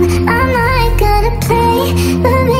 Baby, you should do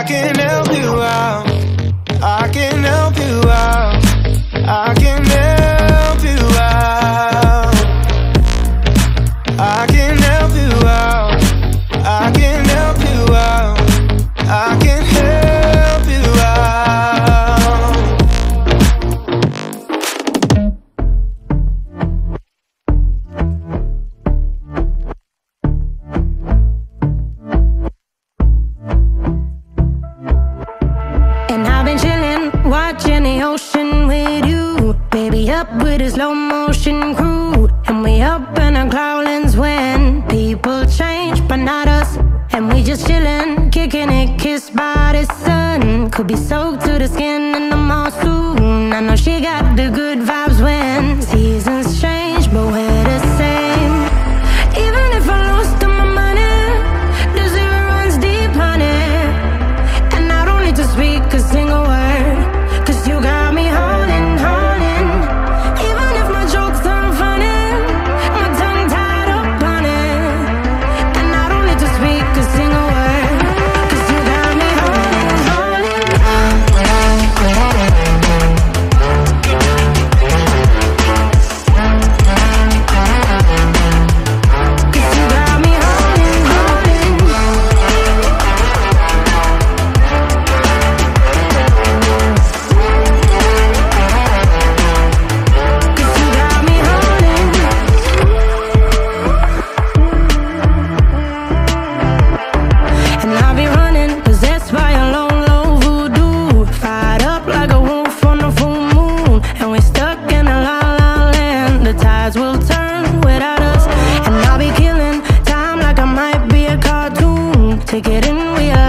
I lost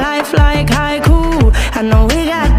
life like haiku. I know we got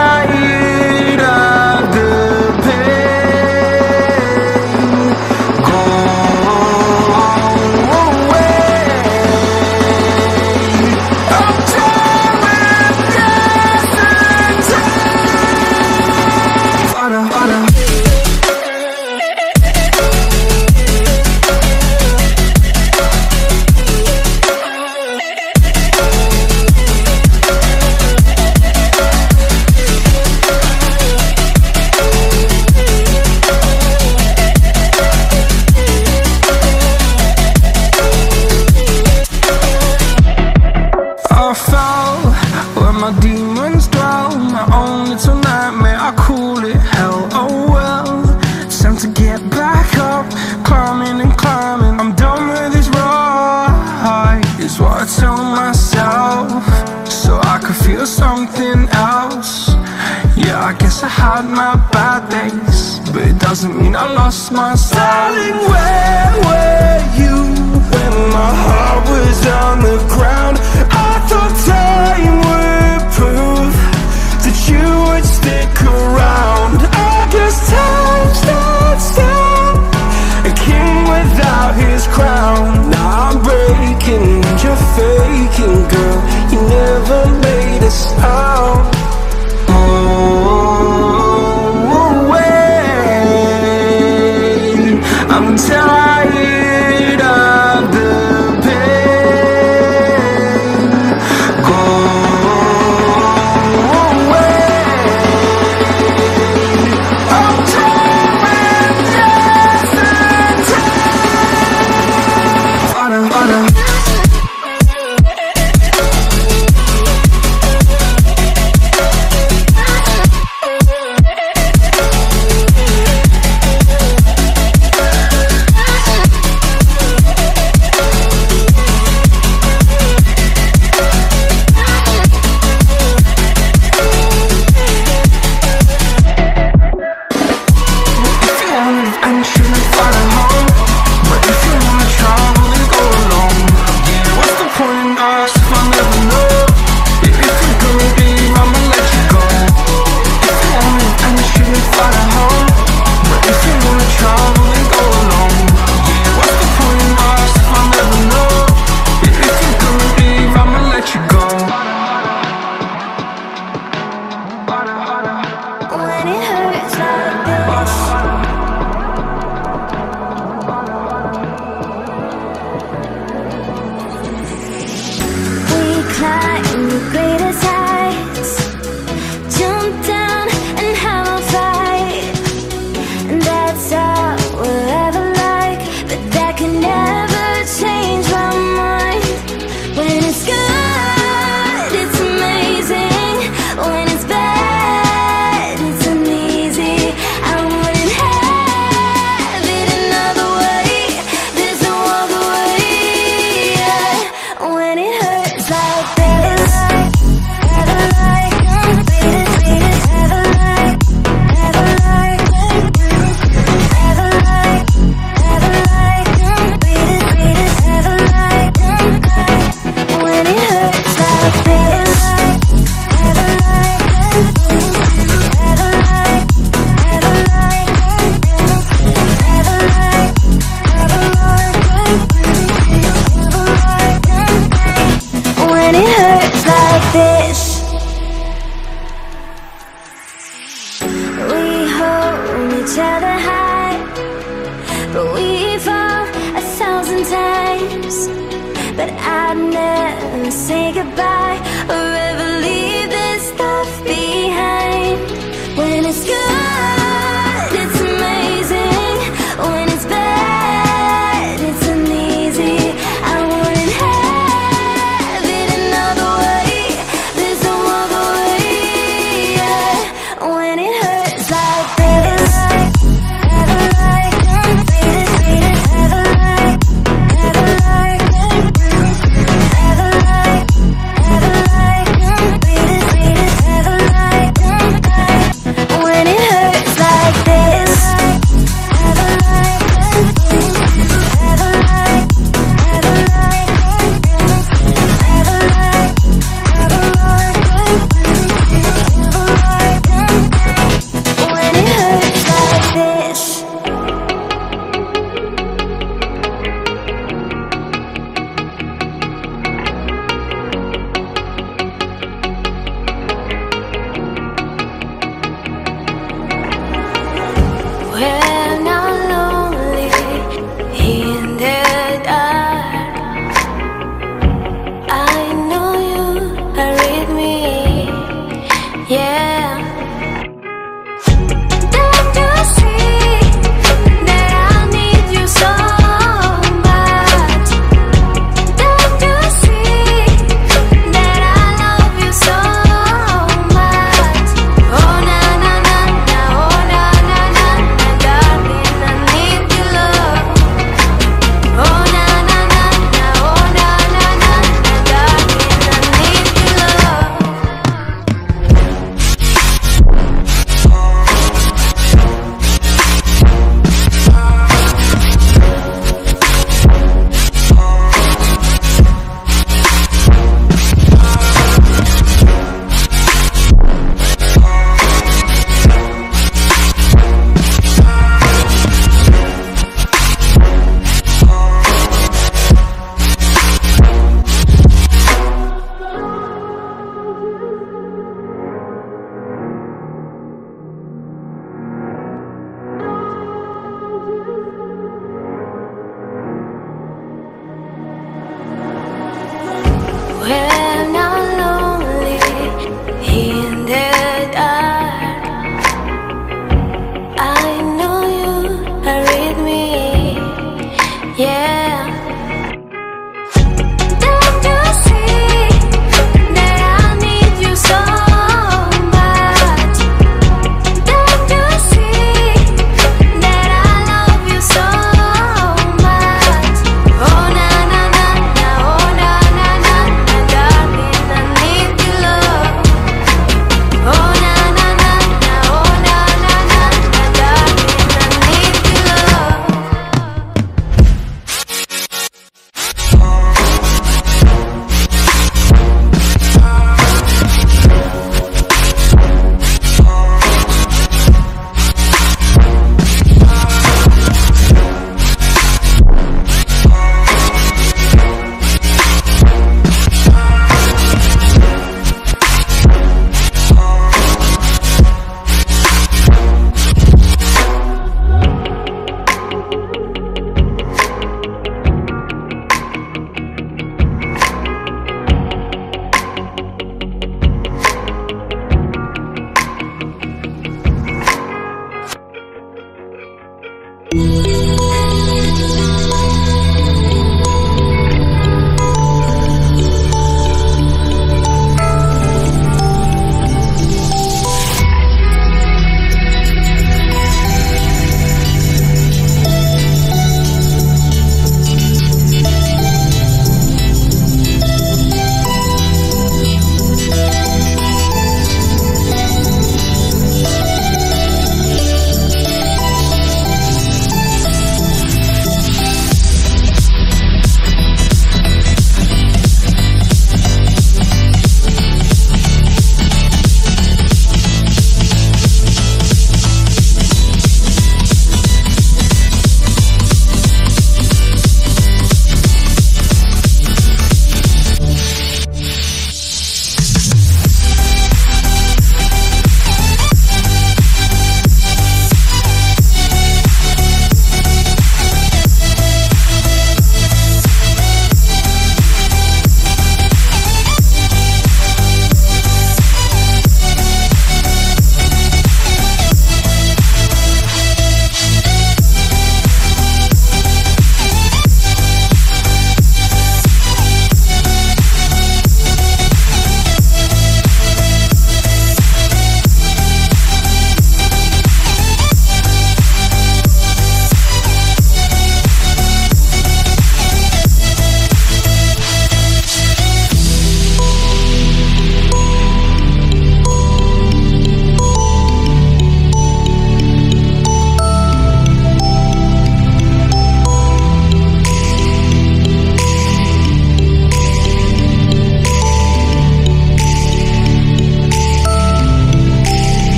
lost my styling way.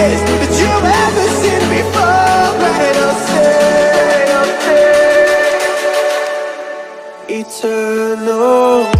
greatest that you've ever seen before. And I'll stay, I'll Eternal Eternal